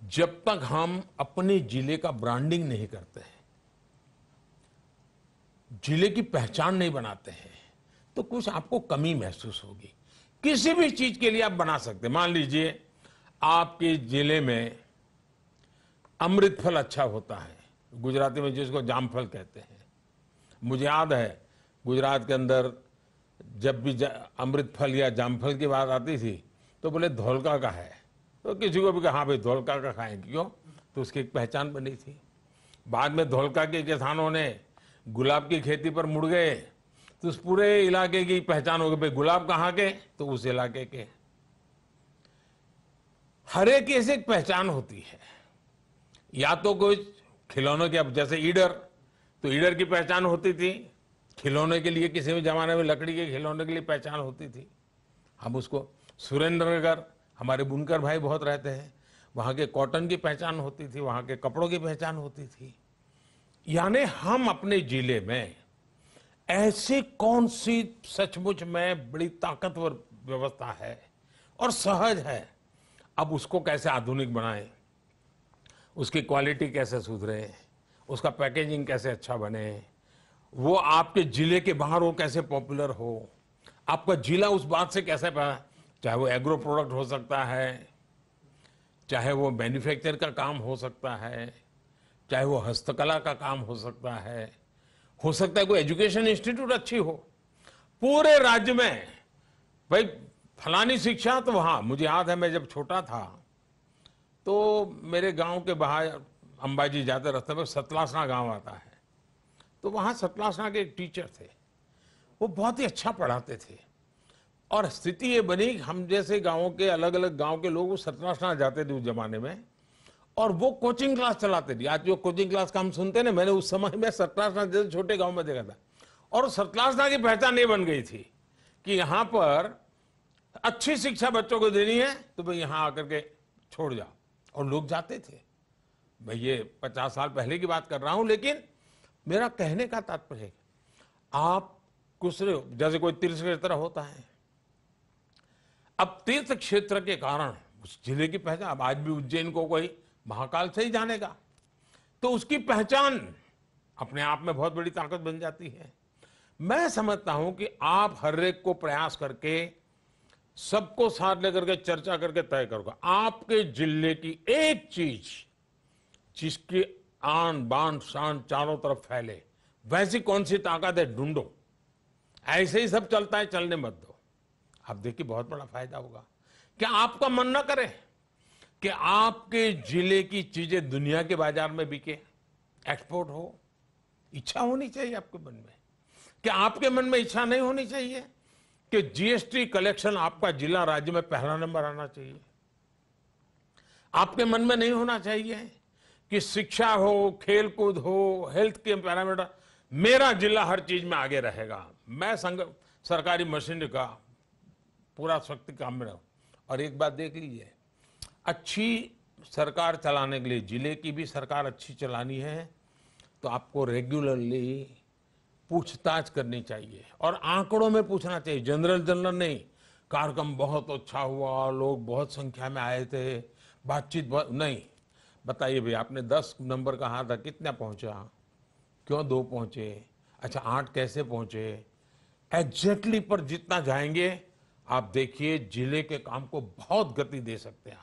जब तक हम अपने ज़िले का ब्रांडिंग नहीं करते हैं, ज़िले की पहचान नहीं बनाते हैं तो कुछ आपको कमी महसूस होगी। किसी भी चीज़ के लिए आप बना सकते हैं। मान लीजिए, आपके ज़िले में अमृत फल अच्छा होता है। गुजराती में जिसको जामफल कहते हैं। मुझे याद है, गुजरात के अंदर जब भी अमृत फल या जामफल की बात आती थी तो बोले धोलका का है। तो किसी को भी कहा हाँ भाई, धोलका का खाएँ, क्यों? तो उसकी एक पहचान बनी थी। बाद में धोलका के किसानों ने गुलाब की खेती पर मुड़ गए। तो उस पूरे इलाके की पहचान हो गई, भाई, गुलाब कहाँ के? तो उस इलाके के। हर एक ऐसे एक पहचान होती है। या तो कुछ खिलौनों की, अब जैसे ईडर तो ईडर की पहचान होती थी। खिलौने के लिए किसी भी जमाने में लकड़ी के खिलौने के लिए पहचान होती थी। हम उसको सुरेंद्रनगर हमारे बुनकर भाई बहुत रहते हैं। वहाँ के कॉटन की पहचान होती थी, वहाँ के कपड़ों की पहचान होती थी। यानी हम अपने ज़िले में ऐसी कौन सी सचमुच में बड़ी ताकतवर व्यवस्था है और सहज है? अब उसको कैसे आधुनिक बनाएँ? उसकी क्वालिटी कैसे सुधरे? उसका पैकेजिंग कैसे अच्छा बने? वो आपके ज़िले के बाहर वो कैसे पॉपुलर हो? आपका जिला उस बात से कैसे चाहे वो एग्रो प्रोडक्ट हो सकता है, चाहे वो मैन्युफैक्चर का काम हो सकता है, चाहे वो हस्तकला का काम हो सकता है, हो सकता है कोई एजुकेशन इंस्टीट्यूट अच्छी हो। पूरे राज्य में, भाई, फलानी शिक्षा तो वहाँ, मुझे याद है मैं जब छोटा था तो मेरे गाँव के बाहर अंबाजी जाते रास्ते में सतलासना गाँव आता है। तो वहाँ सतलासना के एक टीचर थे। वो बहुत ही अच्छा पढ़ाते थे। और स्थिति ये बनी, हम जैसे गाँवों के अलग अलग गाँव के लोग सतलासना जाते थे उस जमाने में, और वो कोचिंग क्लास चलाते थे। आज जो कोचिंग क्लास का हम सुनते ना, मैंने उस समय में सतलासना जैसे छोटे गाँव में देखा था, और सतलासना की पहचान ये बन गई थी कि यहाँ पर अच्छी शिक्षा बच्चों को देनी है तो भाई यहाँ आकर के छोड़ जाओ। और लोग जाते थे। मैं ये पचास साल पहले की बात कर रहा हूँ, लेकिन मेरा कहने का तात्पर्य आप कुछ जैसे कोई तीर्थ क्षेत्र होता है अब तीर्थ क्षेत्र के कारण उस ज़िले की पहचान, अब आज भी उज्जैन को कोई महाकाल से ही जानेगा। तो उसकी पहचान अपने आप में बहुत बड़ी ताकत बन जाती है। मैं समझता हूँ कि आप हर एक को प्रयास करके सबको साथ लेकर के चर्चा करके तय करोगे। आपके ज़िले की एक चीज़ जिसकी आन बान शान चारों तरफ़ फैले, वैसी कौन सी ताकत है? ढूंढो। ऐसे ही सब चलता है, चलने मत दो। आप देखिए बहुत बड़ा फ़ायदा होगा। क्या आपका मन ना करे कि आपके ज़िले की चीज़ें दुनिया के बाज़ार में बिके एक्सपोर्ट हो। इच्छा होनी चाहिए आपके मन में। क्या आपके मन में इच्छा नहीं होनी चाहिए कि जीएसटी कलेक्शन आपका जिला राज्य में पहला नंबर आना चाहिए। आपके मन में नहीं होना चाहिए कि शिक्षा हो, खेलकूद हो हेल्थ के पैरामीटर मेरा जिला हर चीज़ में आगे रहेगा। मैं संग, सरकारी मशीनरी का पूरा शक्ति काम में रहूँ। और एक बात देख लीजिए, अच्छी सरकार चलाने के लिए, ज़िले की भी सरकार अच्छी चलानी है तो आपको रेगुलरली पूछताछ करनी चाहिए। और आंकड़ों में पूछना चाहिए जनरल जनरल नहीं। कार्यक्रम बहुत अच्छा हुआ, लोग बहुत संख्या में आए थे, बातचीत नहीं। बताइए भाई आपने दस नंबर कहा था कितना पहुँचा? क्यों दो पहुँचे? अच्छा आठ कैसे पहुँचे? एग्जैक्टली पर जितना जाएँगे आप देखिए ज़िले के काम को बहुत गति दे सकते हैं।